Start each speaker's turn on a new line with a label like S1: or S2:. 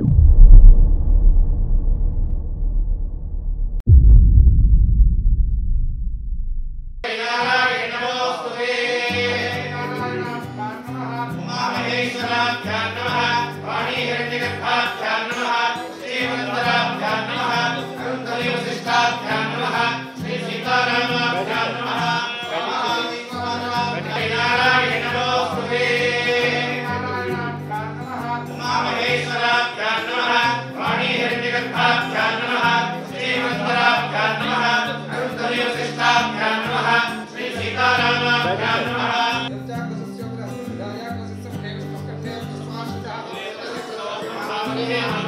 S1: you. Yeah.